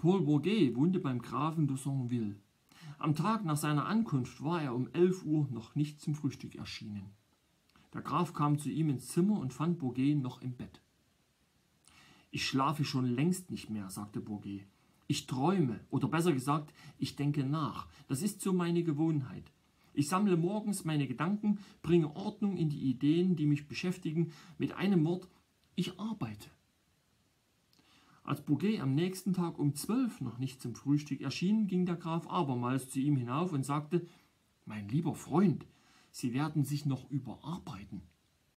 Paul Bourget wohnte beim Grafen d'Aussonville. Am Tag nach seiner Ankunft war er um 11 Uhr noch nicht zum Frühstück erschienen. Der Graf kam zu ihm ins Zimmer und fand Bourget noch im Bett. Ich schlafe schon längst nicht mehr, sagte Bourget. Ich träume, oder besser gesagt, ich denke nach. Das ist so meine Gewohnheit. Ich sammle morgens meine Gedanken, bringe Ordnung in die Ideen, die mich beschäftigen. Mit einem Wort, ich arbeite. Als Bouguet am nächsten Tag um zwölf noch nicht zum Frühstück erschien, ging der Graf abermals zu ihm hinauf und sagte, Mein lieber Freund, Sie werden sich noch überarbeiten.